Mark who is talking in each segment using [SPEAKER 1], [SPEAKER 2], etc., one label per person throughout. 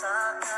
[SPEAKER 1] sa kabila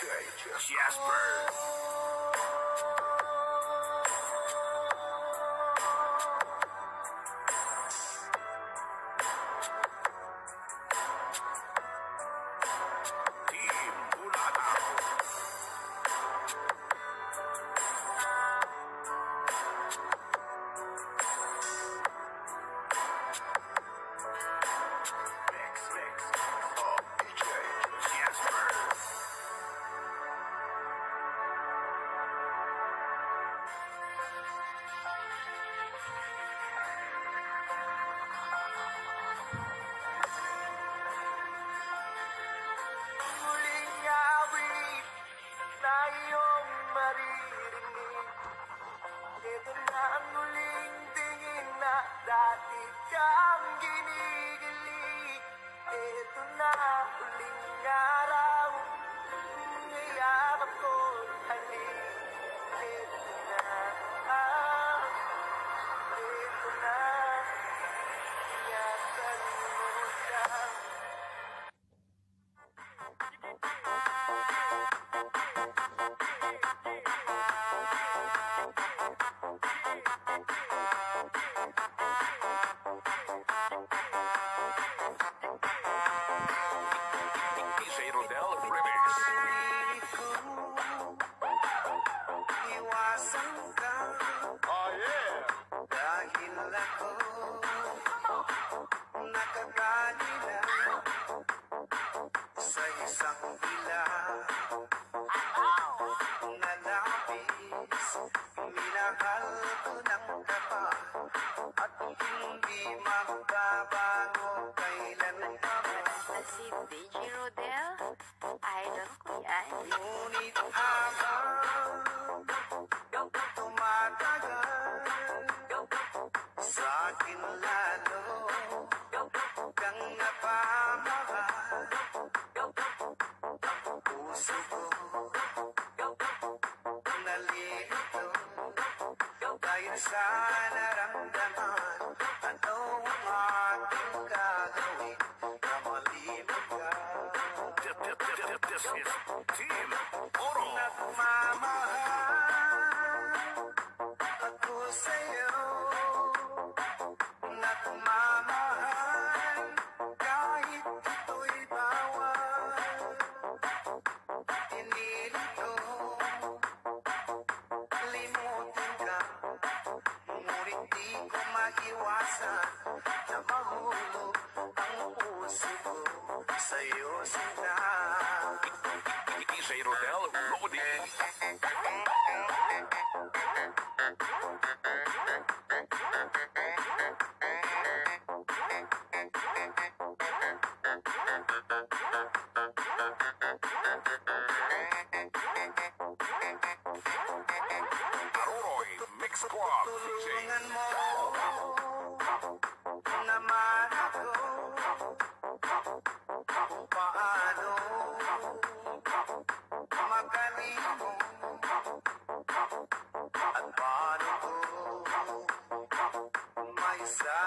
[SPEAKER 2] Jasper.
[SPEAKER 3] Si DJ Rodel, idol ko yan.
[SPEAKER 2] Ngunit habang tumatagal Sa akin lalo kang napamahal Ang puso ko nalilito Dahil sa naramdaman
[SPEAKER 1] is Team Oro.
[SPEAKER 2] Nagmamahal ako sa'yo Nagmamahal kahit ito'y bawal Pinilit ko limutin ka Ngunit di ko maiwasan na mahulog ang puso ko sa'yo sila
[SPEAKER 1] DJ Rodel Loading.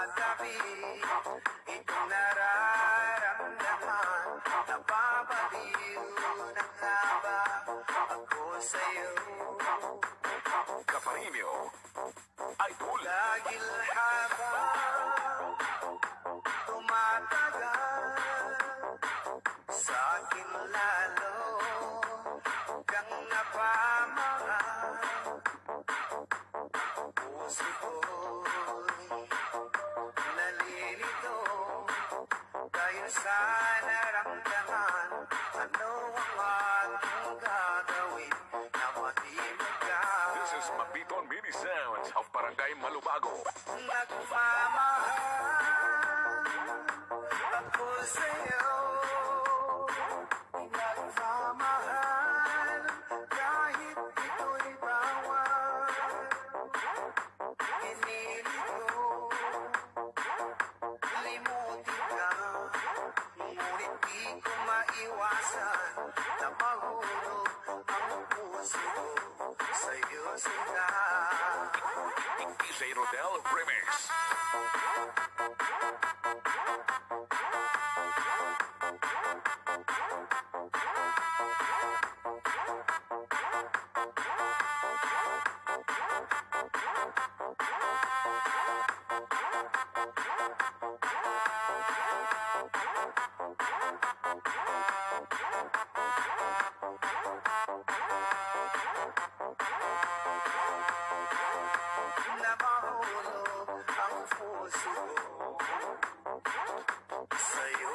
[SPEAKER 2] Satabi itong nararamdaman Napapaliw na nga ba ako sa'yo
[SPEAKER 1] Kaparimio. Idol.
[SPEAKER 2] Dahil habang
[SPEAKER 1] Mabiton Mini Sounds of Barangay Malubago.
[SPEAKER 2] Nagmamahal ako sa'yo Nagmamahal kahit ito'y bawal maiwasan na mahulog ang puso
[SPEAKER 1] DJ Rodel Remix.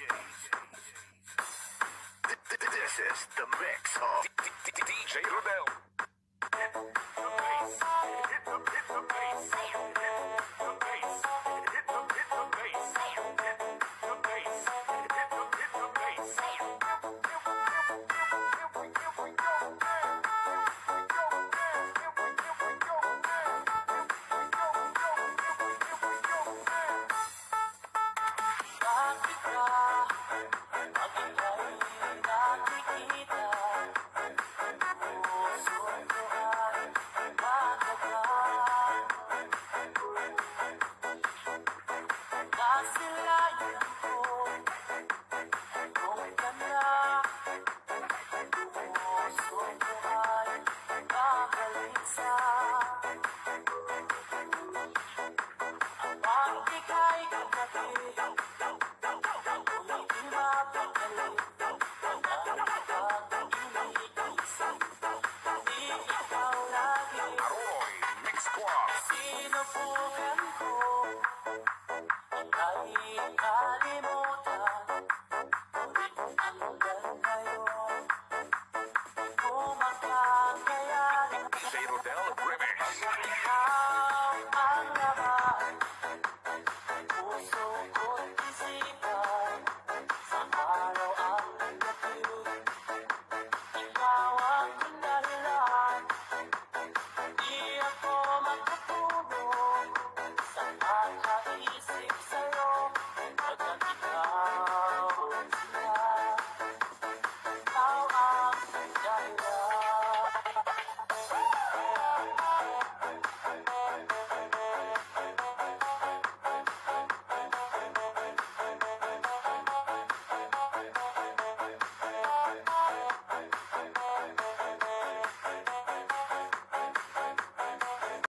[SPEAKER 1] This is the mix of DJ Rebel. DJ Rodel Remix.